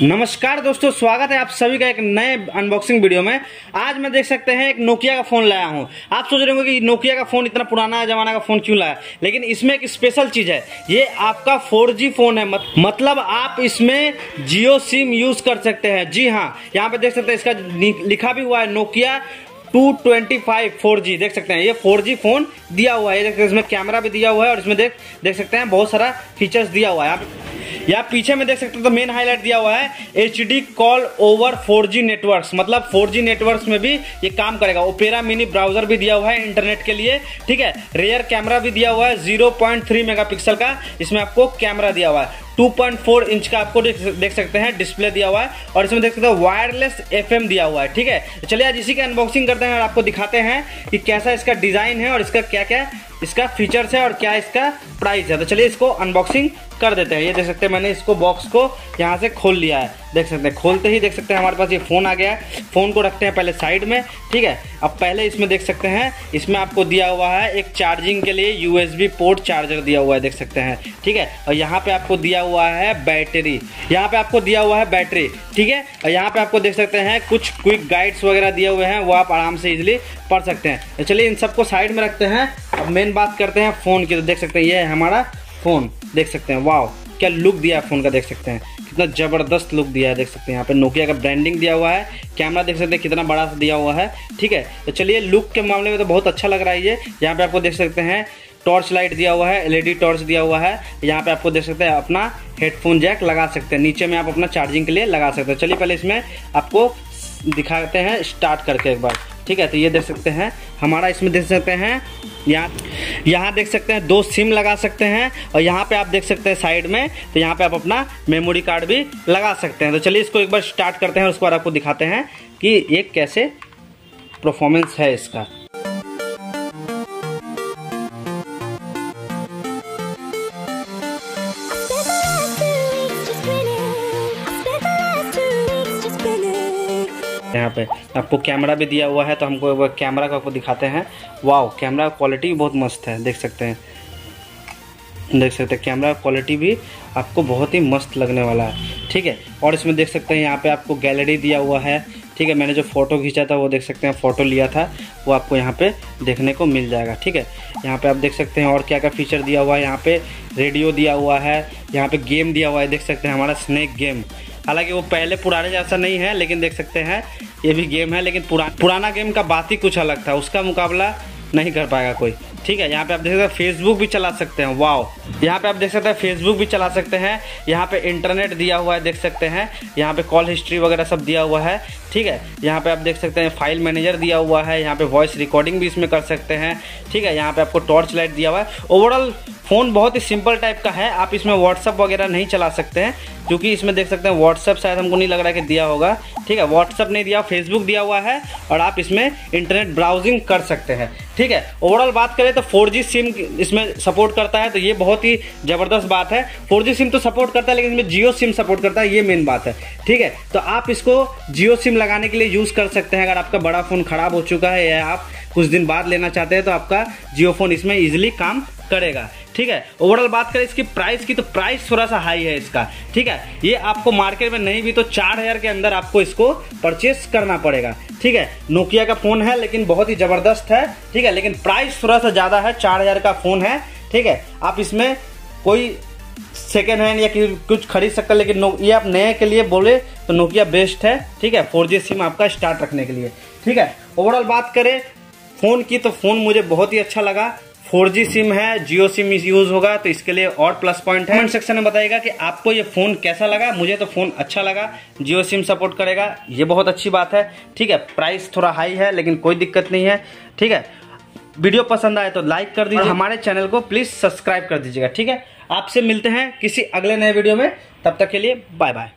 नमस्कार दोस्तों स्वागत है आप सभी का एक नए अनबॉक्सिंग वीडियो में। आज मैं देख सकते हैं एक नोकिया का फ़ोन लाया हूँ। आप सोच रहे होंगे कि नोकिया का फ़ोन इतना पुराना जमाना का फ़ोन क्यों लाया? लेकिन इसमें एक स्पेशल चीज़ है। ये आपका 4G फ़ोन है। मत, मतलब आप इसमें जियो सिम यूज़ कर सकते हैं। जी हाँ यहाँ पे देख सकते हैं इसका लिखा भी हुआ है Nokia two twenty five four G देख सकते हैं ये फोर जी फ़ोन दिया हुआ है। इसमें कैमरा भी दिया हुआ है और इसमें देख देख सकते हैं बहुत सारा फीचर्स दिया हुआ है। आप या पीछे में देख सकते हो तो मेन हाईलाइट दिया हुआ है H D call over four G network मतलब फोर जी नेटवर्क में भी ये काम करेगा। ओपेरा मिनी ब्राउज़र भी दिया हुआ है इंटरनेट के लिए, ठीक है? रेयर कैमरा भी दिया हुआ है ज़ीरो पॉइंट 0.3 मेगापिक्सल का। इसमें आपको कैमरा दिया हुआ है। 2.4 इंच का आपको देख सकते हैं डिस्प्ले दिया हुआ है और इसमें देख सकते हैं वायरलेस एफएम दिया हुआ है, ठीक है? चलिए आज इसी का अनबॉक्सिंग करते हैं और आपको दिखाते हैं कि कैसा इसका डिज़ाइन है और इसका क्या क्या इसका फीचर्स है और क्या इसका प्राइस है। तो चलिए इसको अनबॉक्सिंग कर देते हैं। ये देख सकते हैं, मैंने इसको बॉक्स को यहाँ से खोल लिया है। देख सकते हैं, खोलते ही देख सकते हैं हमारे पास ये फ़ोन आ गया है। फ़ोन को रखते हैं पहले साइड में, ठीक है? अब पहले इसमें देख सकते हैं, इसमें आपको दिया हुआ है एक चार्जिंग के लिए यूएसबी पोर्ट चार्जर दिया हुआ है, देख सकते हैं, ठीक है? और यहाँ पे आपको दिया हुआ है बैटरी। यहाँ पे आपको दिया हुआ है बैटरी, ठीक है? और यहाँ पे आपको देख सकते हैं, कुछ क्विक गाइड्स वगैरह दिए हुए हैं, वो आप आराम से इजिली पढ़ सकते हैं। तो चलिए इन सबको साइड में रखते हैं। अब मेन बात करते हैं फ़ोन की। तो देख सकते हैं, ये है हमारा फ़ोन देख सकते हैं वाह क्या लुक दिया है फ़ोन का, देख सकते हैं। कितना ज़बरदस्त लुक दिया है, देख सकते हैं। यहाँ पे नोकिया का ब्रांडिंग दिया हुआ है। कैमरा देख सकते हैं, कितना बड़ा सा दिया हुआ है, ठीक है? तो चलिए लुक के मामले में तो बहुत अच्छा लग रहा है ये। यहाँ पे आपको देख सकते हैं टॉर्च लाइट दिया हुआ है, एलईडी टॉर्च दिया हुआ है। यहाँ पे आपको देख सकते हैं, अपना हेडफोन जैक लगा सकते हैं। नीचे में आप अपना चार्जिंग के लिए लगा सकते हैं। चलिए पहले इसमें आपको दिखाते हैं, स्टार्ट करके एक बार। ठीक है तो ये देख सकते हैं, हमारा इसमें देख सकते हैं, यहाँ यहाँ देख सकते हैं, दो सिम लगा सकते हैं और यहाँ पे आप देख सकते हैं साइड में तो यहाँ पे आप अपना मेमोरी कार्ड भी लगा सकते हैं। तो चलिए इसको एक बार स्टार्ट करते हैं उसके बाद आपको दिखाते हैं कि ये कैसे परफॉर्मेंस है इसका। यहाँ पे। आपको कैमरा भी दिया हुआ है तो हमको कैमरा का आपको दिखाते हैं। वाह कैमरा क्वालिटी बहुत मस्त है, देख सकते हैं। देख सकते हैं कैमरा क्वालिटी भी आपको बहुत ही मस्त लगने वाला है। ठीक है, और इसमें देख सकते हैं, यहाँ पे आपको गैलरी दिया हुआ है। ठीक है, मैंने जो फ़ोटो खींचा था, वो देख सकते हैं फ़ोटो लिया था, वो आपको यहाँ पे देखने को मिल जाएगा। ठीक है, यहाँ पे आप देख सकते हैं, और क्या क्या फीचर दिया हुआ है, यहाँ पे रेडियो दिया हुआ है, यहाँ पे गेम दिया हुआ है, देख सकते हैं, हमारा स्नैक गेम हालाँकि वो पहले पुराने जैसा नहीं है लेकिन देख सकते हैं ये भी गेम है लेकिन पुरा, पुराना गेम का बात ही कुछ अलग था उसका मुकाबला नहीं कर पाएगा कोई। ठीक है यहाँ पे आप देख सकते हैं फेसबुक भी चला सकते हैं वाओ यहाँ पे आप देख सकते हैं फेसबुक भी चला सकते हैं यहाँ पे इंटरनेट दिया हुआ है देख सकते हैं यहाँ पे कॉल हिस्ट्री वगैरह सब दिया हुआ है ठीक है। यहाँ पे आप देख सकते हैं फ़ाइल मैनेजर दिया हुआ है यहाँ पे वॉइस रिकॉर्डिंग भी इसमें कर सकते हैं ठीक है। यहाँ पे आपको टॉर्च लाइट दिया हुआ है। ओवरऑल फ़ोन बहुत ही सिंपल टाइप का है, आप इसमें व्हाट्सअप वगैरह नहीं चला सकते हैं क्योंकि इसमें देख सकते हैं व्हाट्सअप शायद हमको नहीं लग रहा है कि दिया होगा, ठीक है व्हाट्सअप नहीं दिया फेसबुक दिया हुआ है, और आप इसमें इंटरनेट ब्राउजिंग कर सकते हैं, ठीक है। ओवरऑल बात करें तो 4G सिम इसमें सपोर्ट करता है तो ये बहुत ही ज़बरदस्त बात है। 4G सिम तो सपोर्ट करता है, लेकिन इसमें जियो सिम सपोर्ट करता है, ये मेन बात है, ठीक है। तो आप इसको जियो सिम लगाने के लिए यूज़ कर सकते हैं, अगर आपका बड़ा फ़ोन ख़राब हो चुका है या आप कुछ दिन बाद लेना चाहते हैं तो आपका जियो फ़ोन इसमें ईजिली काम करेगा। ठीक है? ओवरऑल बात करें, इसकी प्राइस की तो प्राइस थोड़ा सा हाई है इसका, ठीक है? ये आपको मार्केट में नहीं भी तो चार हज़ार के अंदर आपको इसको परचेस करना पड़ेगा, ठीक है? नोकिया का फ़ोन है, लेकिन बहुत ही ज़बरदस्त है, ठीक है? लेकिन प्राइस थोड़ा सा ज़्यादा है, चार हज़ार का फ़ोन है, ठीक है? आप इसमें कोई सेकेंड हैंड या कुछ खरीद सकते लेकिन ये आप नए के लिए बोले तो नोकिया बेस्ट है, ठीक है? फोर सिम आपका स्टार्ट रखने के लिए, ठीक है? ओवरऑल बात करें फ़ोन की तो फ़ोन मुझे बहुत ही अच्छा लगा 4G सिम है जियो सिम यूज़ होगा तो इसके लिए और प्लस पॉइंट है। कमेंट सेक्शन में बताइएगा कि आपको ये फ़ोन कैसा लगा। मुझे तो फ़ोन अच्छा लगा। जियो सिम सपोर्ट करेगा। ये बहुत अच्छी बात है। ठीक है प्राइस थोड़ा हाई है लेकिन कोई दिक्कत नहीं है। ठीक है वीडियो पसंद आए तो लाइक कर दीजिए। हमारे चैनल को प्लीज़ सब्सक्राइब कर दीजिएगा। ठीक है आपसे मिलते हैं किसी अगले नए वीडियो में। तब तक के लिए बाय बाय।